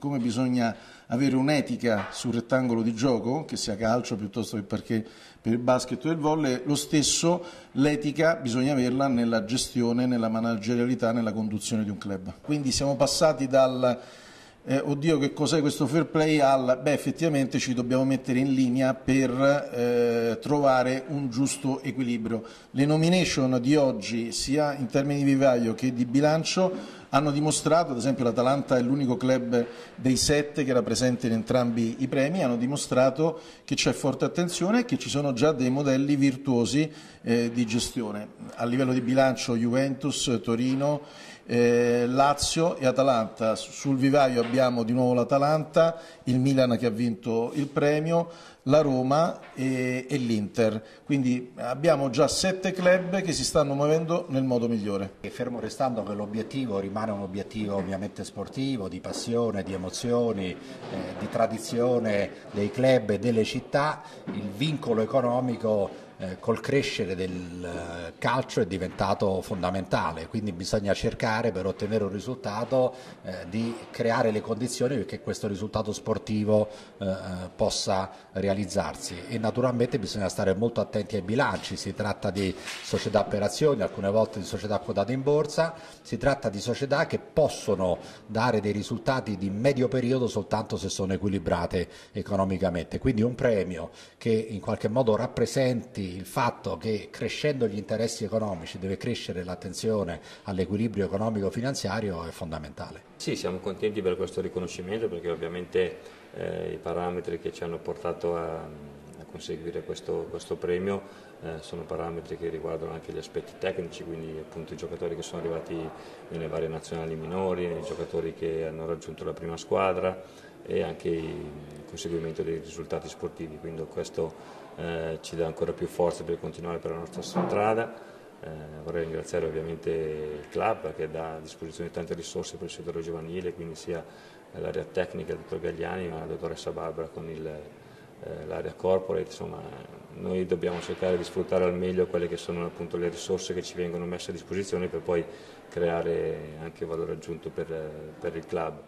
come bisogna avere un'etica sul rettangolo di gioco, che sia calcio piuttosto che perché per il basket o il volley, lo stesso l'etica bisogna averla nella gestione, nella managerialità, nella conduzione di un club. Quindi siamo passati dal eh, oddio che cos'è questo fair play al beh effettivamente ci dobbiamo mettere in linea per eh, trovare un giusto equilibrio. Le nomination di oggi sia in termini di vivaio che di bilancio hanno dimostrato, ad esempio l'Atalanta è l'unico club dei sette che era presente in entrambi i premi, hanno dimostrato che c'è forte attenzione e che ci sono già dei modelli virtuosi eh, di gestione. A livello di bilancio Juventus, Torino, eh, Lazio e Atalanta. Sul vivaio abbiamo di nuovo l'Atalanta, il Milan che ha vinto il premio, la Roma e, e l'Inter. Quindi abbiamo già sette club che si stanno muovendo nel modo migliore. E fermo restando che l'obiettivo rimane un obiettivo ovviamente sportivo, di passione, di emozioni, eh, di tradizione dei club e delle città, il vincolo economico eh, col crescere del eh, calcio è diventato fondamentale, quindi bisogna cercare per ottenere un risultato eh, di creare le condizioni perché questo risultato sportivo eh, eh, possa realizzarsi. E naturalmente bisogna stare molto attenti ai bilanci, si tratta di società per azioni, alcune volte di società quotate in borsa, si tratta di società che possono dare dei risultati di medio periodo soltanto se sono equilibrate economicamente, quindi un premio che in qualche modo rappresenti il fatto che crescendo gli interessi economici deve crescere l'attenzione all'equilibrio economico-finanziario è fondamentale. Sì, siamo contenti per questo riconoscimento perché ovviamente eh, i parametri che ci hanno portato a, a conseguire questo, questo premio eh, sono parametri che riguardano anche gli aspetti tecnici, quindi appunto i giocatori che sono arrivati nelle varie nazionali minori, i giocatori che hanno raggiunto la prima squadra e anche il conseguimento dei risultati sportivi, quindi questo eh, ci dà ancora più forza per continuare per la nostra strada. Eh, vorrei ringraziare ovviamente il club che dà a disposizione tante risorse per il settore giovanile, quindi sia l'area tecnica del dottor Gagliani ma la dottoressa Barbara con eh, l'area corporate, insomma noi dobbiamo cercare di sfruttare al meglio quelle che sono appunto le risorse che ci vengono messe a disposizione per poi creare anche valore aggiunto per, per il club.